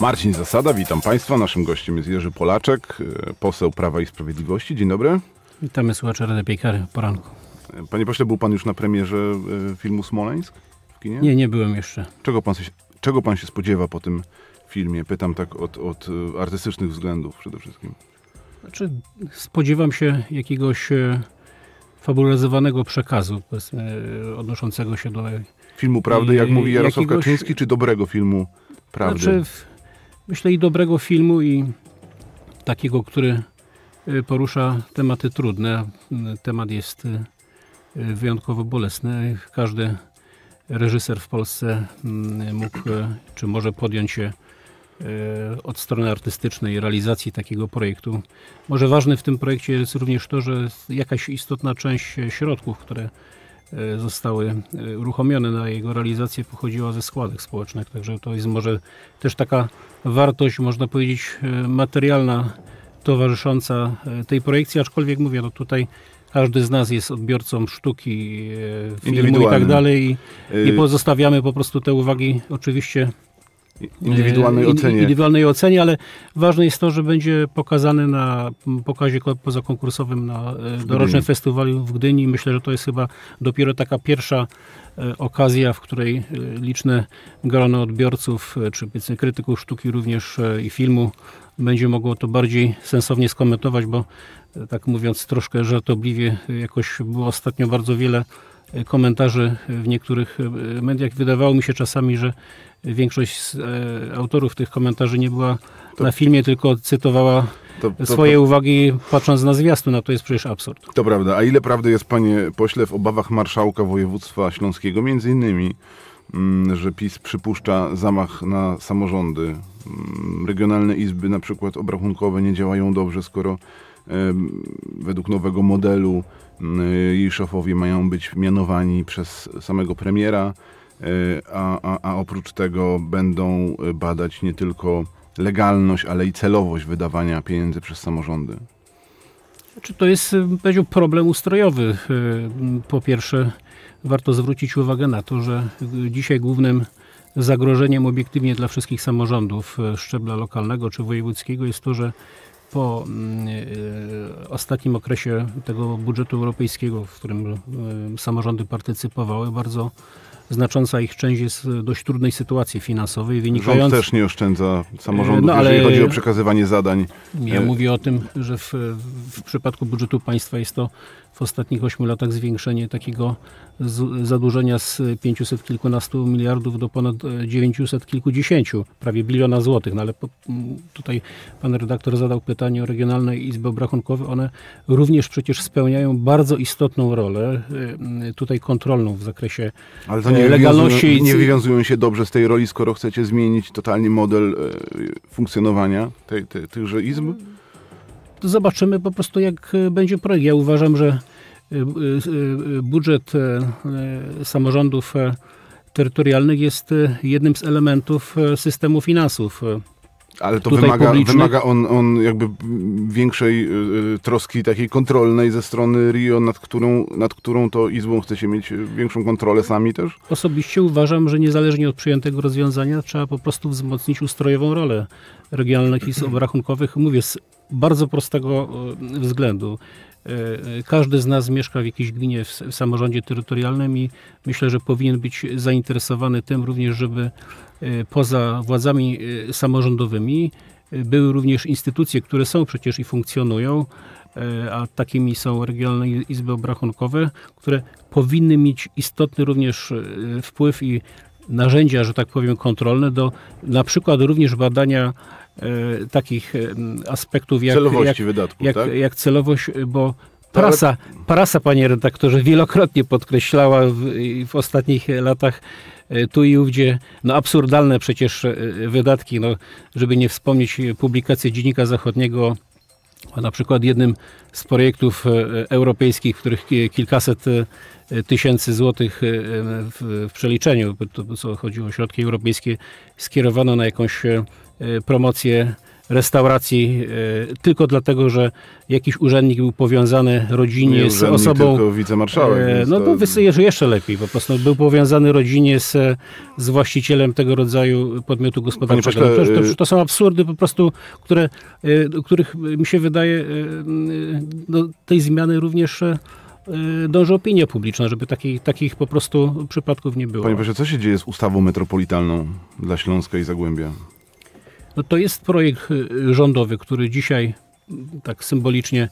Marcin Zasada, witam Państwa. Naszym gościem jest Jerzy Polaczek, e, poseł Prawa i Sprawiedliwości. Dzień dobry. Witamy słuchacze Rady Piekary poranku. Panie pośle, był Pan już na premierze e, filmu Smoleńsk w kinie? Nie, nie byłem jeszcze. Czego Pan, się- czego pan się spodziewa po tym filmie? Pytam tak od, od e, artystycznych względów przede wszystkim. Znaczy, spodziewam się jakiegoś fabularyzowanego przekazu odnoszącego się do... Filmu prawdy, jak mówi Jarosław jakiegoś- Kaczyński, czy dobrego filmu prawdy? Znaczy, myślę i dobrego filmu i takiego, który e, porusza tematy trudne. M, Temat jest e, wyjątkowo bolesny. Każdy reżyser w Polsce m, mógł, czy może podjąć się od strony artystycznej realizacji takiego projektu. Może ważne w tym projekcie jest również to, że jakaś istotna część środków, które zostały e, uruchomione na jego realizację pochodziła ze składek społecznych, także to jest może też taka wartość, można powiedzieć, e, materialna towarzysząca e, tej projekcji, aczkolwiek mówię, no tutaj każdy z nas jest odbiorcą sztuki, e, filmu i tak dalej i, i E, pozostawiamy po prostu te uwagi. Oczywiście indywidualnej e, ocenie. Indywidualnej ocenie, ale ważne jest to, że będzie pokazany na pokazie ko- pozakonkursowym na e, dorocznym festiwalu w Gdyni. Myślę, że to jest chyba dopiero taka pierwsza e, okazja, w której liczne grono odbiorców, czy powiedzmy krytyków sztuki również i filmu będzie mogło to bardziej sensownie skomentować, bo tak mówiąc troszkę żartobliwie, jakoś było ostatnio bardzo wiele komentarzy w niektórych e, mediach. Wydawało mi się czasami, że większość z e, autorów tych komentarzy nie była To- na filmie, tylko cytowała To, to, swoje uwagi patrząc na zwiastun, a to jest przecież absurd. To prawda. A ile prawdy jest, panie pośle, w obawach marszałka województwa śląskiego, między innymi, mm, że PiS przypuszcza zamach na samorządy. Mm, Regionalne izby, na przykład obrachunkowe, nie działają dobrze, skoro według nowego modelu mm, jej szefowie mają być mianowani przez samego premiera, e, a, a, a oprócz tego będą e, badać nie tylko legalność, ale i celowość wydawania pieniędzy przez samorządy. Czy to jest, powiedział, problem ustrojowy? E, Po pierwsze, warto zwrócić uwagę na to, że dzisiaj głównym zagrożeniem obiektywnie dla wszystkich samorządów szczebla lokalnego czy wojewódzkiego jest to, że po mm, e, ostatnim okresie tego budżetu europejskiego, w którym e, samorządy partycypowały, bardzo znacząca ich część jest w dość trudnej sytuacji finansowej, Rząd wynikając też nie oszczędza samorządów, No, ale- jeżeli chodzi o przekazywanie zadań. Ja E, mówię o tym, że w, w przypadku budżetu państwa jest to w ostatnich 8 latach zwiększenie takiego zadłużenia z 500 kilkunastu miliardów do ponad e, 900 kilkudziesięciu, prawie biliona złotych. No ale po, tutaj pan redaktor zadał pytanie o regionalne izby obrachunkowe. One również przecież spełniają bardzo istotną rolę e, tutaj kontrolną w zakresie Ale to nie, e, legalności wywiązują, nie wywiązują się dobrze z tej roli, skoro chcecie zmienić totalnie model e, funkcjonowania tej, tej, tychże izb? To zobaczymy po prostu, jak e, będzie projekt. Ja uważam, że e, e, budżet samorządów terytorialnych jest jednym z elementów systemu finansów. Ale to wymaga, wymaga on, on jakby większej troski takiej kontrolnej ze strony RIO, nad którą, nad którą to izbą chcecie mieć większą kontrolę sami też? Osobiście uważam, że niezależnie od przyjętego rozwiązania trzeba po prostu wzmocnić ustrojową rolę regionalnych izb obrachunkowych. Mówię z bardzo prostego e, względu. E, e, Każdy z nas mieszka w jakiejś gminie w, samorządzie terytorialnym i myślę, że powinien być zainteresowany tym również, żeby poza władzami samorządowymi były również instytucje, które są przecież i funkcjonują, a takimi są regionalne izby obrachunkowe, które powinny mieć istotny również wpływ i narzędzia, że tak powiem, kontrolne do na przykład również badania takich e, aspektów jak, Celowości jak, wydatków, jak, tak? jak celowość, bo To ale- prasa, prasa, panie redaktorze, wielokrotnie podkreślała w, w ostatnich latach e, tu i ówdzie, no absurdalne przecież e, wydatki, no, żeby nie wspomnieć e, publikacji Dziennika Zachodniego o na przykład jednym z projektów e, europejskich, w których ki- kilkaset e, tysięcy złotych e, w, w przeliczeniu, bo to co chodziło o środki europejskie, skierowano na jakąś e, promocję restauracji e, tylko dlatego, że jakiś urzędnik był powiązany rodzinie Nie z osobą. tylko wicemarszałek. E, No to wys- jeszcze, jeszcze lepiej, po prostu był powiązany rodzinie z, z właścicielem tego rodzaju podmiotu gospodarczego. pośle, to, to, to są absurdy po prostu, które, e, których mi się wydaje, e, do tej zmiany również e, dąży opinia publiczna, żeby takich, takich po prostu przypadków nie było. Panie pośle, co się dzieje z ustawą metropolitalną dla Śląska i Zagłębia? No to jest projekt y, rządowy, który dzisiaj tak symbolicznie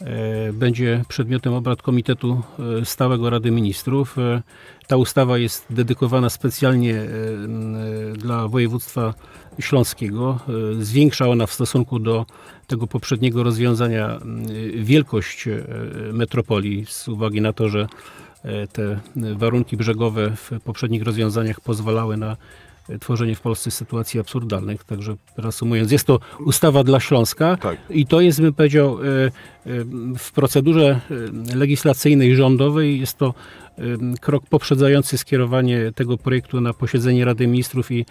e, będzie przedmiotem obrad Komitetu e, Stałego Rady Ministrów. E, Ta ustawa jest dedykowana specjalnie dla województwa śląskiego. Zwiększa ona w stosunku do tego poprzedniego rozwiązania wielkość metropolii z uwagi na to, że te warunki brzegowe w poprzednich rozwiązaniach pozwalały na tworzenie w Polsce sytuacji absurdalnych. Także reasumując, jest to ustawa dla Śląska Tak. i to jest, bym powiedział, e, e, w procedurze e, legislacyjnej rządowej jest to krok poprzedzający skierowanie tego projektu na posiedzenie Rady Ministrów i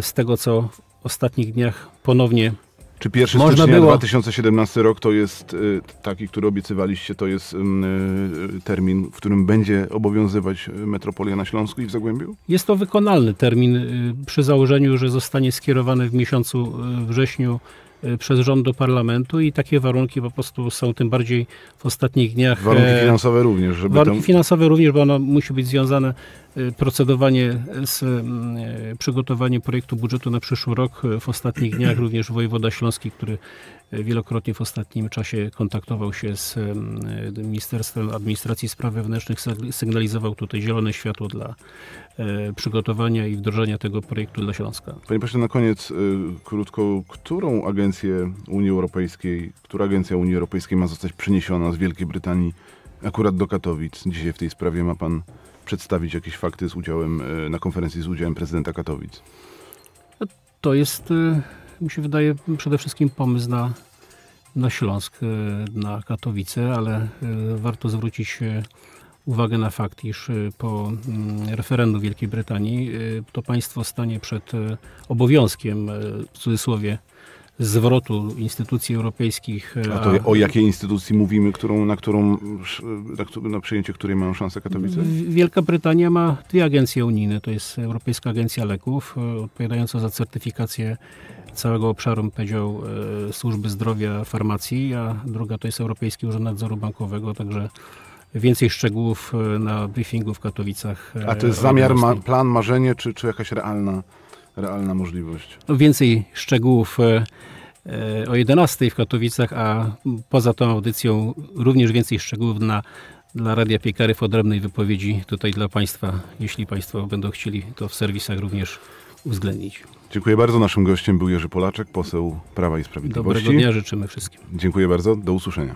z tego, co w ostatnich dniach ponownie Czy 1 Można stycznia było- 2017 rok to jest y, taki, który obiecywaliście, to jest ym, y, termin, w którym będzie obowiązywać y, metropolia na Śląsku i w Zagłębiu? Jest to wykonalny termin przy założeniu, że zostanie skierowany w miesiącu wrześniu przez rząd do parlamentu i takie warunki po prostu są tym bardziej w ostatnich dniach. Warunki e, finansowe również, żeby Warunki tam... finansowe również, bo ono musi być związane procedowanie z mm, y, przygotowaniem projektu budżetu na przyszły rok. Y, W ostatnich dniach również wojewoda śląski, który y, wielokrotnie w ostatnim czasie kontaktował się z y, Ministerstwem Administracji Spraw Wewnętrznych, syg- sygnalizował tutaj zielone światło dla przygotowania i wdrożenia tego projektu dla Śląska. Panie pośle, na koniec y, krótko, którą agencję Unii Europejskiej, która agencja Unii Europejskiej ma zostać przeniesiona z Wielkiej Brytanii akurat do Katowic? Dzisiaj w tej sprawie ma pan przedstawić jakieś fakty z udziałem, y, na konferencji z udziałem prezydenta Katowic. To jest, y, mi się wydaje, przede wszystkim pomysł na, na Śląsk, y, na Katowice, ale warto zwrócić uwagę na fakt, iż po mm, referendum Wielkiej Brytanii to państwo stanie przed obowiązkiem, w cudzysłowie, zwrotu instytucji europejskich. y, A to o jakiej instytucji mówimy, którą, na, którą, na, na przyjęcie której mają szansę Katowice? Wielka Brytania ma dwie agencje unijne. To jest Europejska Agencja Leków, e, odpowiadająca za certyfikację całego obszaru, bym powiedział, e, służby zdrowia, farmacji, a druga to jest Europejski Urząd Nadzoru Bankowego, także więcej szczegółów e, na briefingu w Katowicach. e, A to jest zamiar, ma, 11. plan, marzenie, czy, czy jakaś realna, realna możliwość? No, Więcej szczegółów e, e, o 11 w Katowicach, a poza tą audycją również więcej szczegółów na, dla Radia Piekary w odrębnej wypowiedzi tutaj dla Państwa, jeśli Państwo będą chcieli to w serwisach również uwzględnić. Dziękuję bardzo. Naszym gościem był Jerzy Polaczek, poseł Prawa i Sprawiedliwości. Dobrego dnia życzymy wszystkim. Dziękuję bardzo. Do usłyszenia.